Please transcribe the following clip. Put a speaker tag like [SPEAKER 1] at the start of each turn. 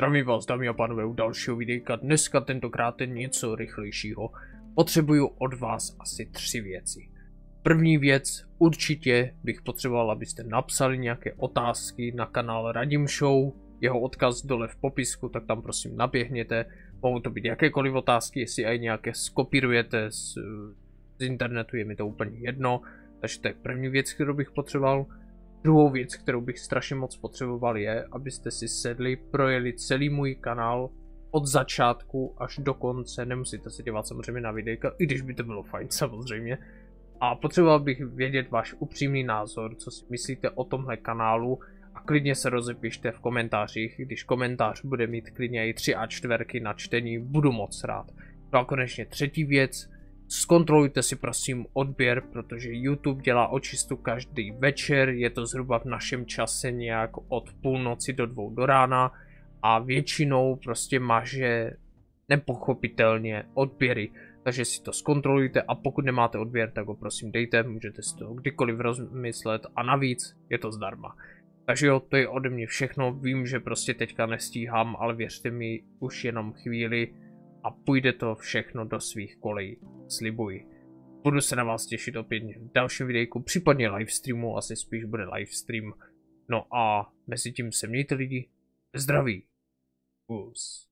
[SPEAKER 1] Zdravím vás, dámy a pánové, u dalšího videa. Dneska tentokrát je něco rychlejšího. Potřebuju od vás asi tři věci. První věc, určitě bych potřeboval, abyste napsali nějaké otázky na kanál Radim Show. Jeho odkaz dole v popisku, tak tam prosím naběhněte. Mohou to být jakékoliv otázky, jestli aj nějaké skopírujete z, z internetu, je mi to úplně jedno. Takže to je první věc, kterou bych potřeboval. Druhou věc, kterou bych strašně moc potřeboval je, abyste si sedli, projeli celý můj kanál od začátku až do konce, nemusíte se dívat samozřejmě na videjka, i když by to bylo fajn samozřejmě. A potřeboval bych vědět váš upřímný názor, co si myslíte o tomhle kanálu a klidně se rozepište v komentářích, když komentář bude mít klidně i 3 a čtverky na čtení, budu moc rád. No a konečně třetí věc, Zkontrolujte si prosím odběr, protože YouTube dělá očistu každý večer, je to zhruba v našem čase nějak od půlnoci do dvou do rána a většinou prostě maže nepochopitelně odběry. Takže si to zkontrolujte a pokud nemáte odběr, tak ho prosím dejte, můžete si to kdykoliv rozmyslet a navíc je to zdarma. Takže jo, to je ode mě všechno, vím, že prostě teďka nestíhám, ale věřte mi, už jenom chvíli a půjde to všechno do svých kolejí, slibuji. Budu se na vás těšit opět v dalším videjku, případně livestreamu, asi spíš bude livestream. No a mezi tím se mějte lidi, zdraví. Us.